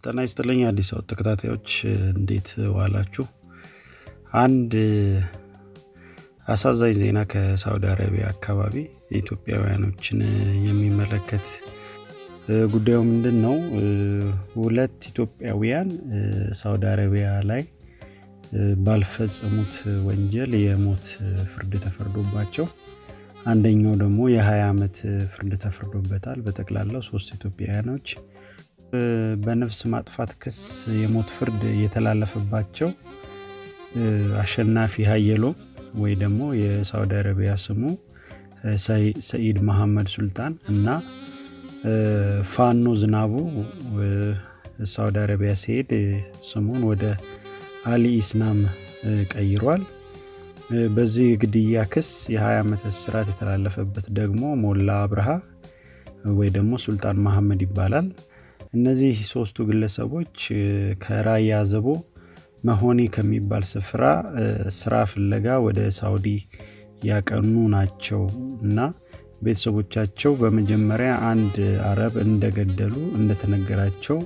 ጤና ይስጥልኝ አዲስ አበባ ተከታታዮች እንዴት ዋላችሁ? አንድ አሳዛኝ ዜና ከሳውዲ አረቢያ አካባቢ ኢትዮጵያውያኖችን የሚመለከት ጉዳዩ ምንድን ነው? ሁለት ኢትዮጵያውያን ሳውዲ አረቢያ ላይ ባልፈጸሙት ወንጀል የሞት ፍርድ ተፈርዶባቸው አንደኛው ደግሞ የ20 ዓመት ፍርድ ተፈርዶበታል። በጠቅላላው ሶስት ኢትዮጵያውያኖች በነፍስ ማጥፋት ክስ የሞት ፍርድ የተላለፈባቸው አሸናፊ ሀየሎም ወይ ደግሞ የሳውዲ አረቢያ ስሙ ሰኢድ መሐመድ ሱልጣን እና ፋኖ ዝናቡ ሳውዲ አረቢያ ሲሄድ ስሙን ወደ አሊ ኢስናም ቀይሯል። በዚህ ግድያ ክስ የ20 ዓመት እስራት የተላለፈበት ደግሞ ሞላ አብርሃ ወይ ደግሞ ሱልጣን መሐመድ ይባላል። እነዚህ ሶስቱ ግለሰቦች ከራያ ዘቦ መሆኒ ከሚባል ስፍራ ስራ ፍለጋ ወደ ሳውዲ ያቀኑ ናቸው እና ቤተሰቦቻቸው በመጀመሪያ አንድ አረብ እንደገደሉ እንደተነገራቸው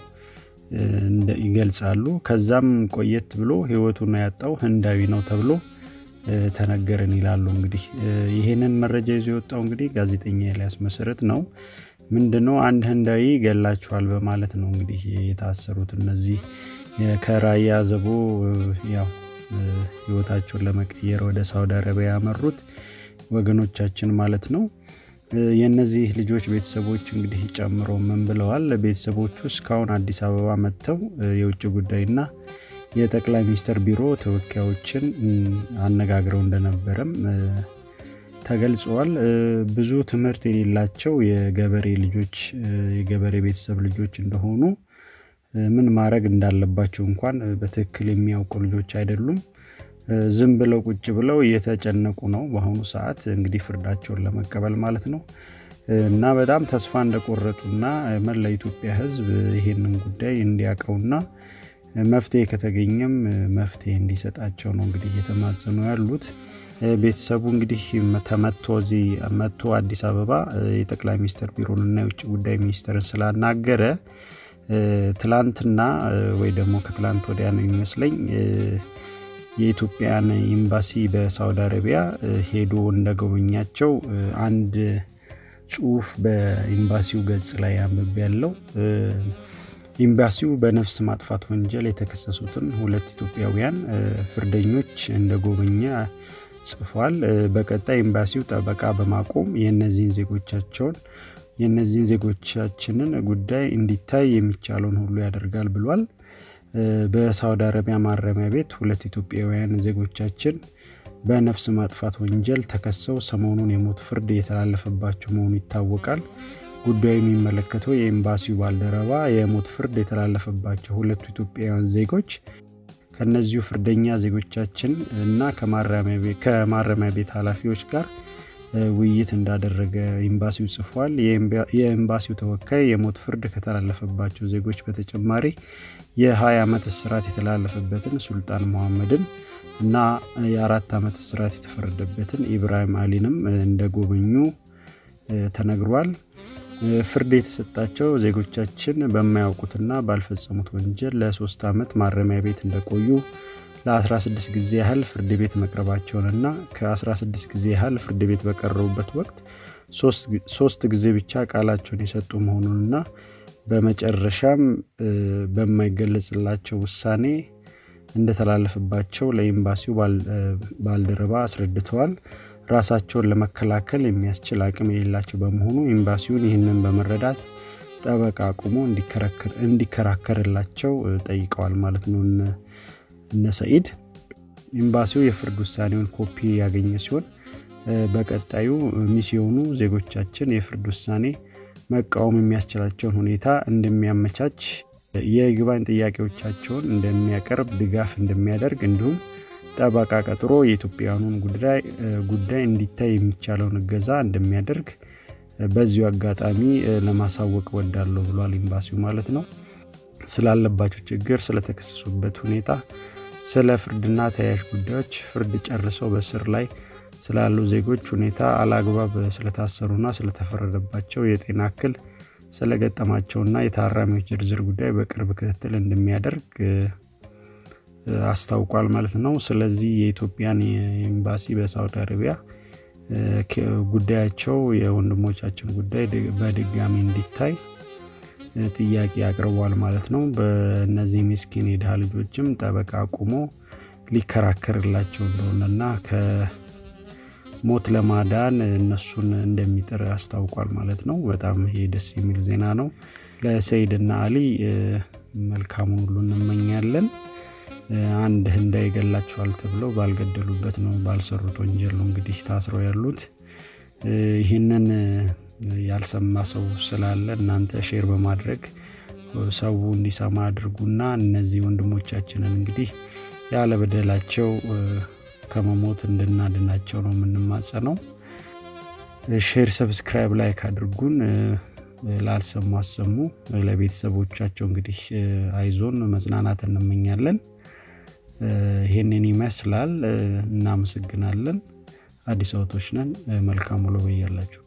ይገልጻሉ። ከዛም ቆየት ብሎ ህይወቱን ያጣው ህንዳዊ ነው ተብሎ ተነገረን ይላሉ። እንግዲህ ይህንን መረጃ ይዞ የወጣው እንግዲህ ጋዜጠኛ ኤልያስ መሰረት ነው። ምንድነው አንድ ህንዳዊ ገላችኋል በማለት ነው እንግዲህ የታሰሩት እነዚህ ከራያ ዘቦ ያው ህይወታቸውን ለመቀየር ወደ ሳውዲ አረቢያ ያመሩት ወገኖቻችን ማለት ነው። የእነዚህ ልጆች ቤተሰቦች እንግዲህ ጨምሮ ምን ብለዋል? ቤተሰቦቹ እስካሁን አዲስ አበባ መጥተው የውጭ ጉዳይና የጠቅላይ ሚኒስትር ቢሮ ተወካዮችን አነጋግረው እንደነበረም ተገልጸዋል። ብዙ ትምህርት የሌላቸው የገበሬ ልጆች የገበሬ ቤተሰብ ልጆች እንደሆኑ ምን ማድረግ እንዳለባቸው እንኳን በትክክል የሚያውቁ ልጆች አይደሉም። ዝም ብለው ቁጭ ብለው እየተጨነቁ ነው በአሁኑ ሰዓት እንግዲህ ፍርዳቸውን ለመቀበል ማለት ነው። እና በጣም ተስፋ እንደቆረጡና መላ ኢትዮጵያ ህዝብ ይሄንን ጉዳይ እንዲያውቀውና መፍትሄ ከተገኘም መፍትሄ እንዲሰጣቸው ነው እንግዲህ እየተማጸኑ ያሉት። ቤተሰቡ እንግዲህ ተመቶ እዚህ መጥቶ አዲስ አበባ የጠቅላይ ሚኒስትር ቢሮንና የውጭ ጉዳይ ሚኒስትርን ስላናገረ ትላንትና ወይ ደግሞ ከትላንት ወዲያ ነው የሚመስለኝ የኢትዮጵያን ኤምባሲ በሳውዲ አረቢያ ሄዶ እንደጎበኛቸው አንድ ጽሁፍ በኤምባሲው ገጽ ላይ አንብቤ ያለው ኤምባሲው በነፍስ ማጥፋት ወንጀል የተከሰሱትን ሁለት ኢትዮጵያውያን ፍርደኞች እንደጎበኘ ጽፏል። በቀጣይ ኤምባሲው ጠበቃ በማቆም የእነዚህን ዜጎቻቸውን የእነዚህን ዜጎቻችንን ጉዳይ እንዲታይ የሚቻለውን ሁሉ ያደርጋል ብሏል። በሳውዲ አረቢያ ማረሚያ ቤት ሁለት ኢትዮጵያውያን ዜጎቻችን በነፍስ ማጥፋት ወንጀል ተከሰው ሰሞኑን የሞት ፍርድ የተላለፈባቸው መሆኑ ይታወቃል። ጉዳዩ የሚመለከተው የኤምባሲው ባልደረባ የሞት ፍርድ የተላለፈባቸው ሁለቱ ኢትዮጵያውያን ዜጎች ከእነዚሁ ፍርደኛ ዜጎቻችን እና ከማረሚያ ቤት ኃላፊዎች ጋር ውይይት እንዳደረገ ኤምባሲው ጽፏል። የኤምባሲው ተወካይ የሞት ፍርድ ከተላለፈባቸው ዜጎች በተጨማሪ የ20 ዓመት እስራት የተላለፈበትን ሱልጣን መሐመድን እና የአራት ዓመት እስራት የተፈረደበትን ኢብራሂም አሊንም እንደጎበኙ ተነግሯል። ፍርድ የተሰጣቸው ዜጎቻችን በማያውቁትና ባልፈጸሙት ወንጀል ለሶስት ዓመት ማረሚያ ቤት እንደቆዩ ለ16 ጊዜ ያህል ፍርድ ቤት መቅረባቸውንና ከ16 ጊዜ ያህል ፍርድ ቤት በቀረቡበት ወቅት ሶስት ጊዜ ብቻ ቃላቸውን የሰጡ መሆኑንና በመጨረሻም በማይገለጽላቸው ውሳኔ እንደተላለፈባቸው ለኤምባሲው ባልደረባ አስረድተዋል። ራሳቸውን ለመከላከል የሚያስችል አቅም የሌላቸው በመሆኑ ኤምባሲውን ይህንን በመረዳት ጠበቃ አቁሞ እንዲከራከርላቸው ጠይቀዋል ማለት ነው። እነ ሰኢድ ኤምባሲው የፍርድ ውሳኔውን ኮፒ ያገኘ ሲሆን በቀጣዩ ሚስዮኑ ዜጎቻችን የፍርድ ውሳኔ መቃወም የሚያስችላቸውን ሁኔታ እንደሚያመቻች የይግባኝ ጥያቄዎቻቸውን እንደሚያቀርብ ድጋፍ እንደሚያደርግ እንዲሁም ጠበቃ ቀጥሮ የኢትዮጵያውያኑን ጉዳይ እንዲታይ የሚቻለውን እገዛ እንደሚያደርግ በዚሁ አጋጣሚ ለማሳወቅ ወዳለሁ ብሏል ኤምባሲው ማለት ነው። ስላለባቸው ችግር፣ ስለተከሰሱበት ሁኔታ፣ ስለ ፍርድና ተያያዥ ጉዳዮች ፍርድ ጨርሰው በስር ላይ ስላሉ ዜጎች ሁኔታ አላግባብ ስለታሰሩና ስለተፈረደባቸው የጤና እክል ስለገጠማቸውና የታራሚዎች ዝርዝር ጉዳይ በቅርብ ክትትል እንደሚያደርግ አስታውቋል ማለት ነው። ስለዚህ የኢትዮጵያን ኤምባሲ በሳውዲ አረቢያ ጉዳያቸው የወንድሞቻችን ጉዳይ በድጋሚ እንዲታይ ጥያቄ አቅርቧል ማለት ነው። በእነዚህ ምስኪን የድሃ ልጆችም ጠበቃ አቁሞ ሊከራከርላቸው እንደሆነና ከሞት ለማዳን እነሱን እንደሚጥር አስታውቋል ማለት ነው። በጣም ይሄ ደስ የሚል ዜና ነው። ለሰይድ እና አሊ መልካሙን ሁሉ እንመኛለን። አንድ ህንዳዊ ገላችኋል ተብለው ባልገደሉበት ነው ባልሰሩት ወንጀል ነው እንግዲህ ታስረው ያሉት። ይህንን ያልሰማ ሰው ስላለ እናንተ share በማድረግ ሰው እንዲሰማ አድርጉና እነዚህ ወንድሞቻችንን እንግዲህ ያለ በደላቸው ከመሞት እንድናድናቸው ነው የምንማጸነው። share፣ subscribe፣ like አድርጉን። ላልሰሙ አሰሙ። ለቤተሰቦቻቸው እንግዲህ አይዞን መጽናናት እንመኛለን። ይህንን ይመስላል። እናመሰግናለን። አዲስ አበቦች ነን። መልካም ውሎ በያላችሁ